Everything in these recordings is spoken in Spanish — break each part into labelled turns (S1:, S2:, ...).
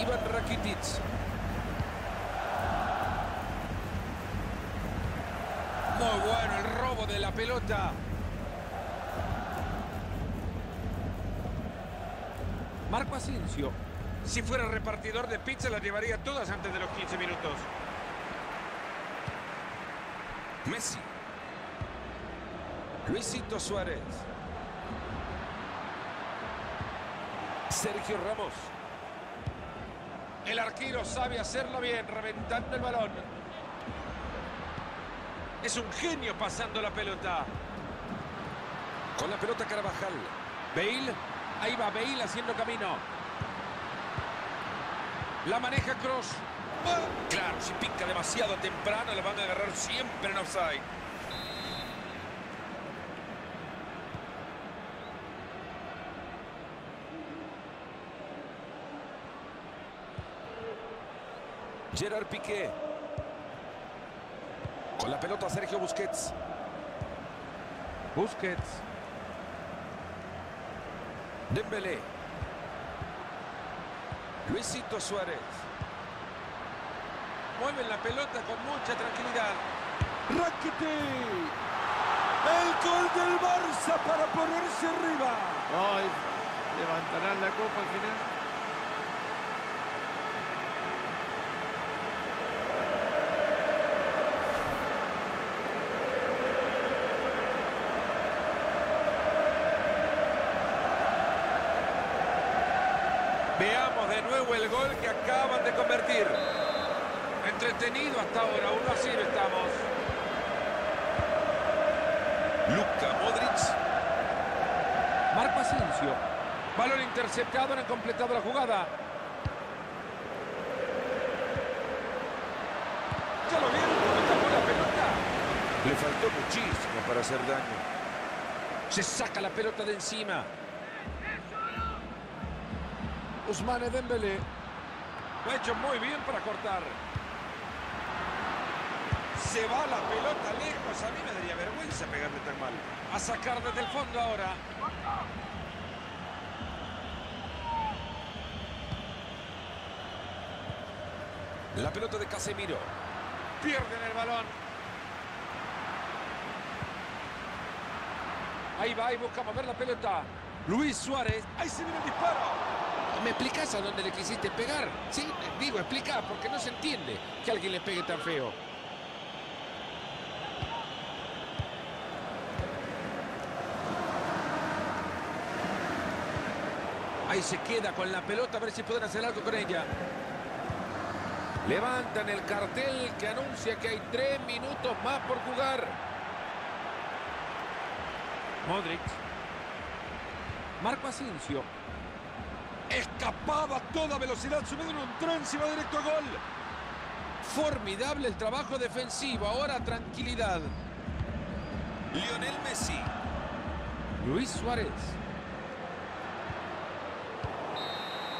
S1: Iván Rakitic. Muy bueno el robo de la pelota. Marco Asensio. Si fuera repartidor de pizza las llevaría todas antes de los 15 minutos. Messi. Luisito Suárez. Sergio Ramos. El arquero sabe hacerlo bien, reventando el balón. Es un genio pasando la pelota. Con la pelota Carvajal. Bale. Ahí va Bale haciendo camino. La maneja Cross. Claro, si pica demasiado temprano, la van a agarrar siempre en offside. Gerard Piqué. Con la pelota Sergio Busquets. Busquets. Dembélé. Luisito Suárez. Mueven la pelota con mucha tranquilidad.
S2: Rakitic. El gol del Barça para ponerse arriba.
S3: Ay, levantarán la copa al final.
S1: Veamos de nuevo el gol que convertir. Entretenido hasta ahora, uno a cero estamos. Luka Modric. Marco Asensio. Balón interceptado, no han completado la jugada. ¿Ya lo vieron tapó la pelota? Le faltó muchísimo para hacer daño. Se saca la pelota de encima. Ousmane Dembélé. Lo ha hecho muy bien para cortar. Se va la pelota lejos. A mí me daría vergüenza pegarle tan mal. A sacar desde el fondo ahora. La pelota de Casemiro. Pierden el balón. Ahí va y busca mover la pelota. Luis Suárez. Ahí se viene el disparo. ¿Me explicas a dónde le quisiste pegar? Sí, digo, explica, porque no se entiende que alguien le pegue tan feo. Ahí se queda con la pelota, a ver si pueden hacer algo con ella. Levantan el cartel que anuncia que hay tres minutos más por jugar. Modric. Marco Asensio. Escapaba a toda velocidad, subido en un tren, se directo a gol. Formidable el trabajo defensivo, ahora tranquilidad. Lionel Messi. Luis Suárez.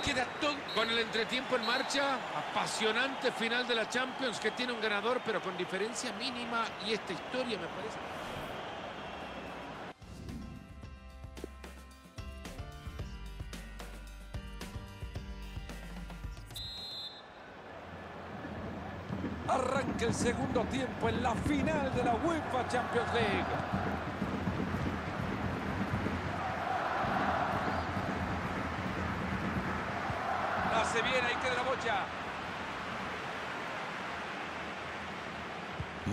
S1: Queda todo con el entretiempo en marcha. Apasionante final de la Champions que tiene un ganador, pero con diferencia mínima. Y esta historia me parece... El segundo tiempo en la final de la UEFA Champions League. Hace bien, ahí queda la bocha.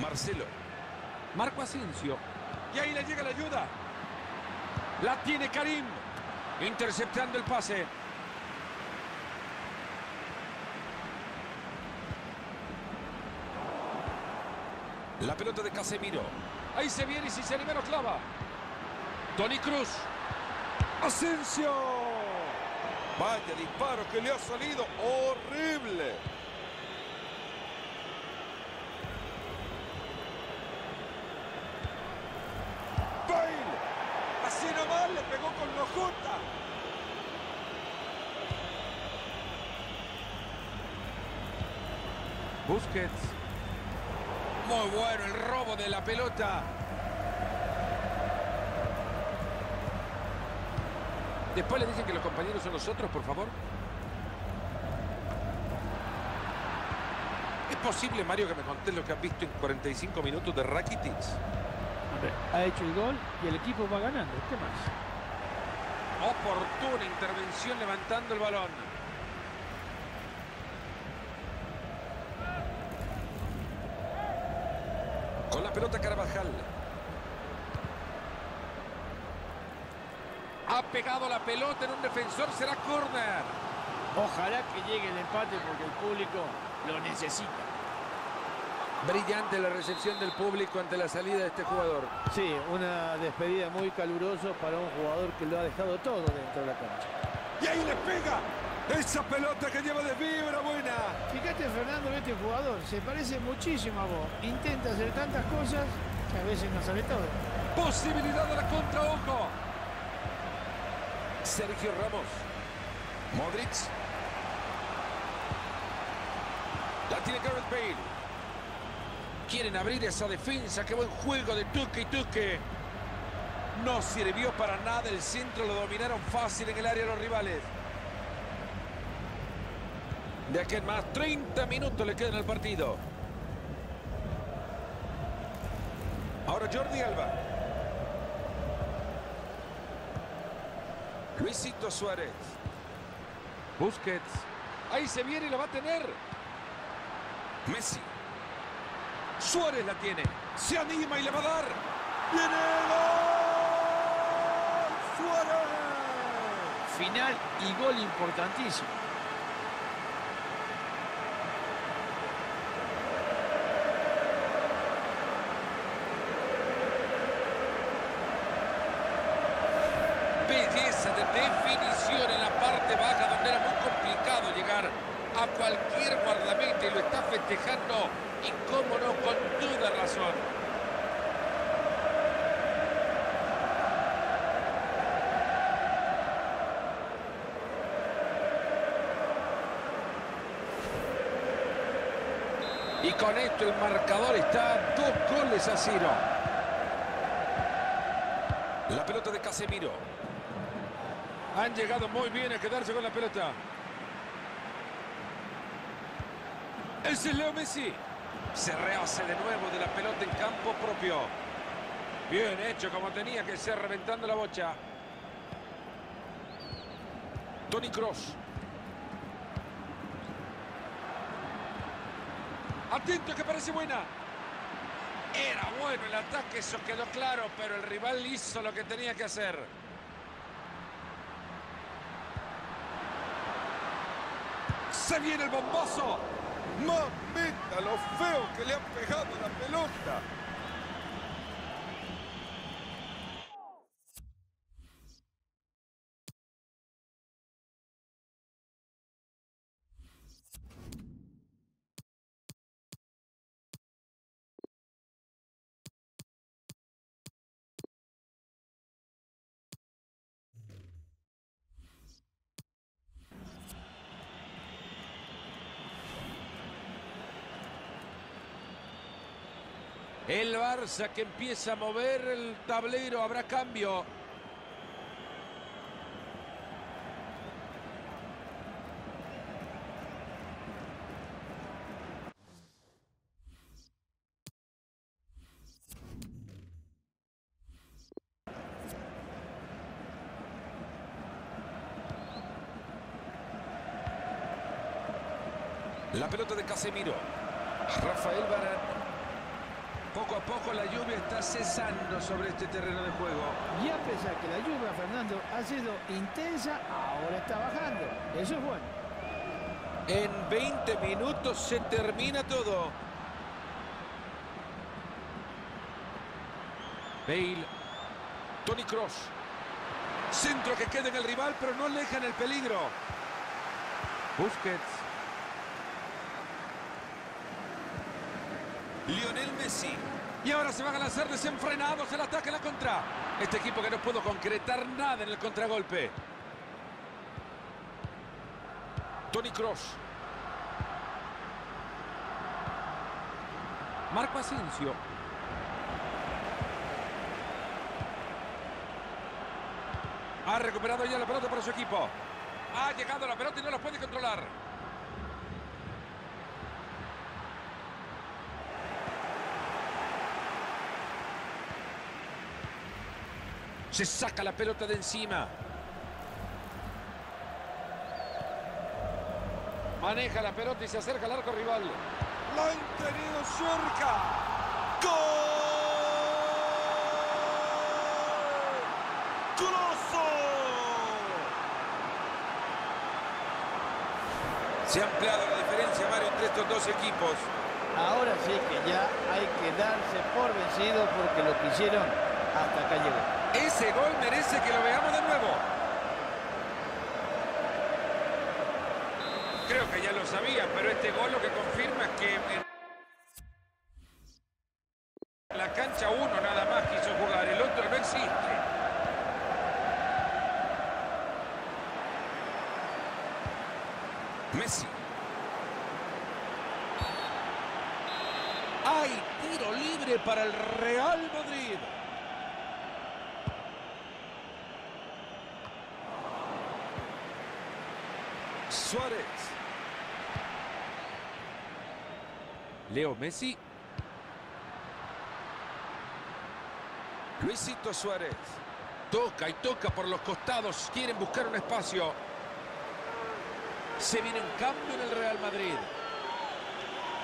S1: Marcelo. Marco Asensio. Y ahí le llega la ayuda. La tiene Karim. Interceptando el pase. La pelota de Casemiro. Ahí se viene y si se anima lo clava. Tony Cruz. Asensio. Vaya disparo que le ha salido. Horrible. Bale. Así nomás le pegó con lojota. Busquets. Muy bueno el robo de la pelota. Después le dicen que los compañeros son los otros, por favor. posible, Mario, que me contés lo que has visto en 45 minutos de Rakitic?
S3: Ha hecho el gol y el equipo va ganando. ¿Qué más?
S1: Oportuna intervención levantando el balón. Con la pelota Carvajal. Ha pegado la pelota en un defensor, será córner.
S3: Ojalá que llegue el empate porque el público lo necesita.
S1: Brillante la recepción del público ante la salida de este jugador.
S3: Sí, una despedida muy calurosa para un jugador que lo ha dejado todo dentro de la cancha.
S2: Y ahí le pega. Esa pelota que lleva de vibra buena.
S3: Fíjate, Fernando, este jugador se parece muchísimo a vos. Intenta hacer tantas cosas que a veces no sabe todo.
S1: Posibilidad de la contra, ojo. Sergio Ramos. Modric. La tiene Gareth Bale. Quieren abrir esa defensa. Qué buen juego de Tuque y Tuque. No sirvió para nada. El centro lo dominaron fácil en el área los rivales. De aquí en más, 30 minutos le quedan al partido. Ahora Jordi Alba. Luisito Suárez. Busquets. Ahí se viene y la va a tener. Messi. Suárez la tiene. Se anima y le va a dar.
S2: ¡Viene el gol! ¡Suárez!
S3: Final y gol importantísimo.
S1: Belleza de definición en la parte baja donde era muy complicado llegar a cualquier guardameta y lo está festejando y cómo no, con toda razón. Y con esto el marcador está dos goles a cero. La pelota de Casemiro. Han llegado muy bien a quedarse con la pelota. Ese es Leo Messi. Se rehace de nuevo de la pelota en campo propio. Bien hecho como tenía que ser reventando la bocha. Tony Cross. Atento que parece buena. Era bueno el ataque, eso quedó claro, pero el rival hizo lo que tenía que hacer. Se viene el bombazo.
S2: Mamita, lo feo que le ha pegado la pelota.
S1: El Barça que empieza a mover el tablero, habrá cambio. La pelota de Casemiro. Rafael Varane. Poco a poco la lluvia está cesando sobre este terreno de juego.
S3: Y a pesar que la lluvia, Fernando, ha sido intensa, ahora está bajando. Eso es bueno.
S1: En 20 minutos se termina todo. Bale. Tony Cross. Centro que queda en el rival, pero no aleja en el peligro. Busquets. Lionel Messi. Y ahora se van a lanzar desenfrenados el ataque en la contra. Este equipo que no pudo concretar nada en el contragolpe. Tony Cross. Marco Asensio. Ha recuperado ya la pelota para su equipo. Ha llegado la pelota y no la puede controlar. Se saca la pelota de encima. Maneja la pelota y se acerca al arco rival.
S2: Lo han tenido cerca. ¡Gol! ¡Goloso!
S1: Se ha ampliado la diferencia, Mario, entre estos dos equipos.
S3: Ahora sí que ya hay que darse por vencido porque lo que hicieron hasta acá llegó.
S1: Ese gol merece que lo veamos de nuevo. Creo que ya lo sabían, pero este gol lo que confirma es que en la cancha uno nada más quiso jugar, el otro no existe. Messi. Hay tiro libre para el Real Madrid. Suárez. Leo Messi. Luisito Suárez. Toca y toca por los costados. Quieren buscar un espacio. Se viene un cambio en el Real Madrid.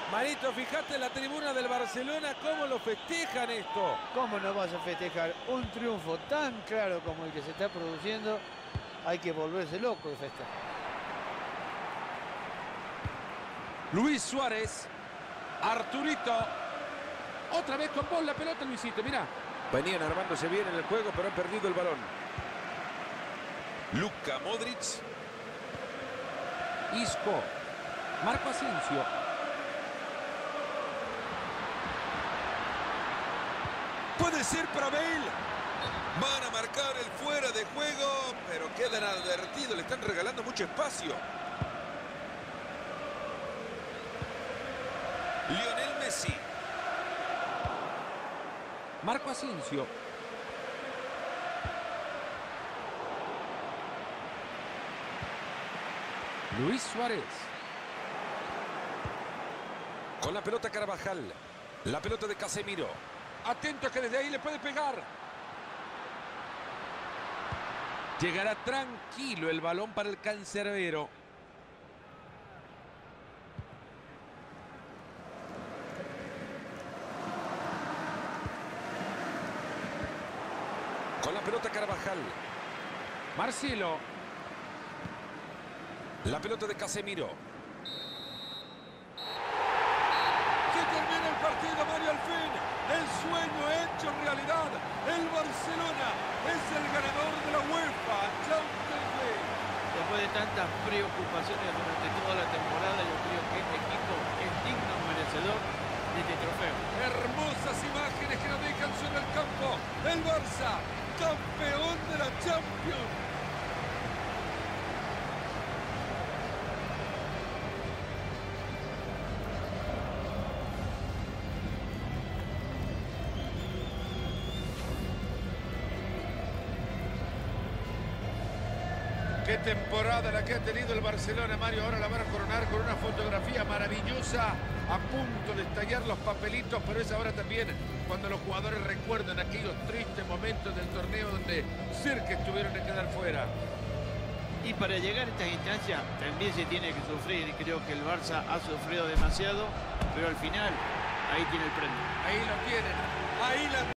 S2: Marito, fíjate en la tribuna del Barcelona cómo lo festejan esto.
S3: ¿Cómo no vas a festejar un triunfo tan claro como el que se está produciendo? Hay que volverse loco de festejar.
S1: Luis Suárez. Arturito. Otra vez con vos la pelota, Luisito. Mirá. Venían armándose bien en el juego, pero han perdido el balón. Luka Modric. Isco. Marco Asensio.
S2: Puede ser para Bale. Van a marcar el fuera de juego, pero quedan advertidos. Le están regalando mucho espacio. Lionel Messi.
S1: Marco Asensio. Luis Suárez. Con la pelota Carvajal. La pelota de Casemiro. Atento que desde ahí le puede pegar. Llegará tranquilo el balón para el cancerbero. Con la pelota Carvajal. Marcelo. La pelota de Casemiro.
S2: Se termina el partido, Mario, al fin. El sueño hecho realidad. El Barcelona es el ganador de la UEFA Champions League.
S3: Después de tantas preocupaciones durante toda la temporada, yo creo que este equipo es digno merecedor de este trofeo.
S2: Hermosas imágenes que nos dejan sobre el campo. El Barça, campeón de la Champions.
S1: Qué temporada la que ha tenido el Barcelona, Mario. Ahora la van a coronar con una fotografía maravillosa, a punto de estallar los papelitos, pero es ahora también cuando los jugadores recuerdan aquellos tristes momentos del torneo donde cerca estuvieron de quedar fuera.
S3: Y para llegar a estas instancias también se tiene que sufrir y creo que el Barça ha sufrido demasiado, pero al final ahí tiene el premio.
S2: Ahí lo tienen. Ahí la